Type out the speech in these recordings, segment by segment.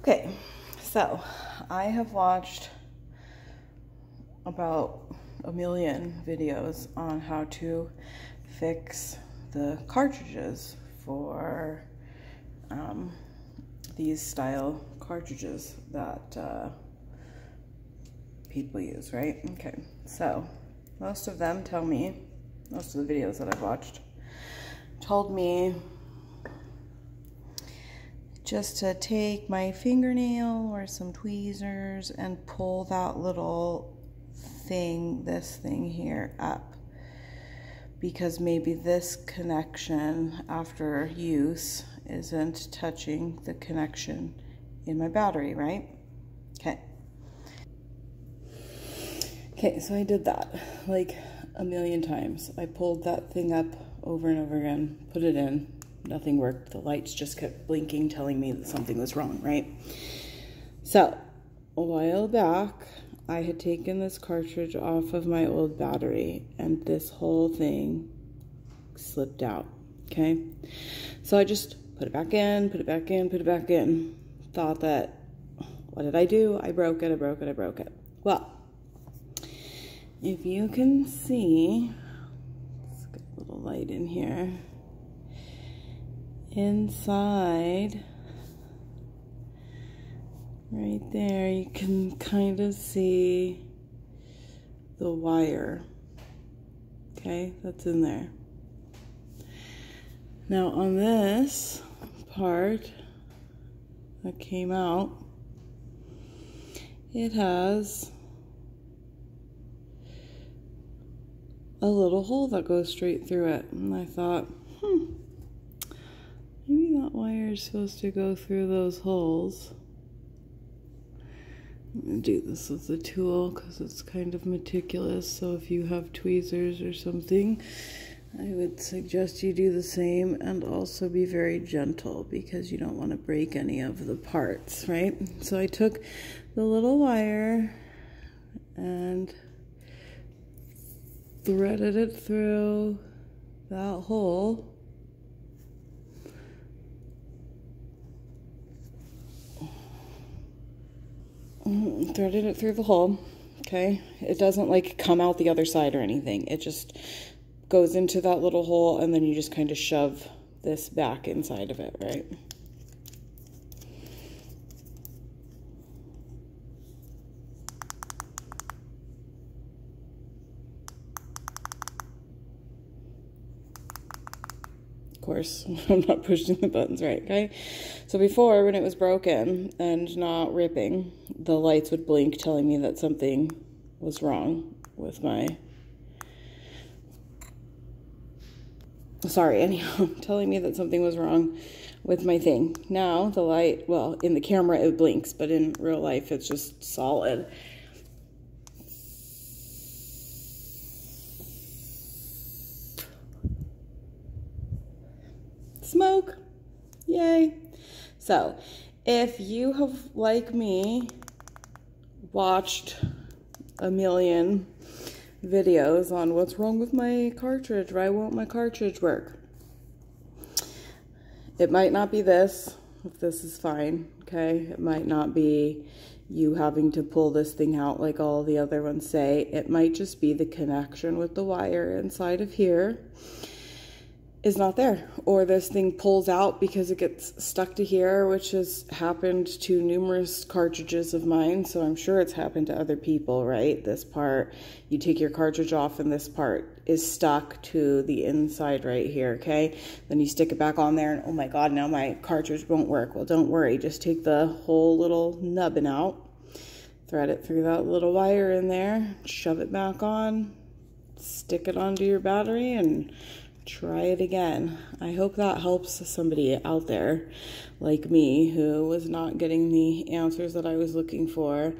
Okay, so I have watched about a million videos on how to fix the cartridges for um, these style cartridges that uh, people use, right? Okay, so most of them tell me, most of the videos that I've watched, told me just to take my fingernail or some tweezers and pull that little thing, this thing here up because maybe this connection after use isn't touching the connection in my battery, right? Okay. Okay, so I did that like a million times. I pulled that thing up over and over again, put it in, nothing worked. The lights just kept blinking, telling me that something was wrong, right? So, a while back, I had taken this cartridge off of my old battery, and this whole thing slipped out, okay? So I just put it back in, put it back in, put it back in. Thought that, what did I do? I broke it, I broke it, I broke it. Well, if you can see, let's get a little light in here inside. Right there you can kind of see the wire. Okay that's in there. Now on this part that came out it has a little hole that goes straight through it. And I thought hmm Maybe that wire is supposed to go through those holes. I'm going to do this with a tool because it's kind of meticulous. So if you have tweezers or something, I would suggest you do the same and also be very gentle because you don't want to break any of the parts, right? So I took the little wire and threaded it through that hole Mm, threaded it through the hole. Okay, it doesn't like come out the other side or anything. It just goes into that little hole and then you just kind of shove this back inside of it, right? Course, I'm not pushing the buttons right, okay? So before, when it was broken and not ripping, the lights would blink telling me that something was wrong with my... Sorry, anyhow, telling me that something was wrong with my thing. Now, the light, well, in the camera it blinks, but in real life it's just solid. Smoke. Yay. So, if you have, like me, watched a million videos on what's wrong with my cartridge, why won't my cartridge work? It might not be this, if this is fine, okay? It might not be you having to pull this thing out like all the other ones say. It might just be the connection with the wire inside of here is not there or this thing pulls out because it gets stuck to here which has happened to numerous cartridges of mine. So i'm sure it's happened to other people right? This part you take your cartridge off and this part is stuck to the inside right here okay? Then you stick it back on there and oh my god now my cartridge won't work. Well don't worry just take the whole little nubbin out thread it through that little wire in there shove it back on stick it onto your battery and try it again. I hope that helps somebody out there like me who was not getting the answers that I was looking for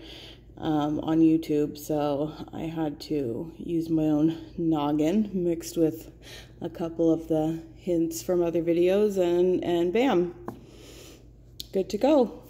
um, on YouTube. So I had to use my own noggin mixed with a couple of the hints from other videos and, and bam, good to go.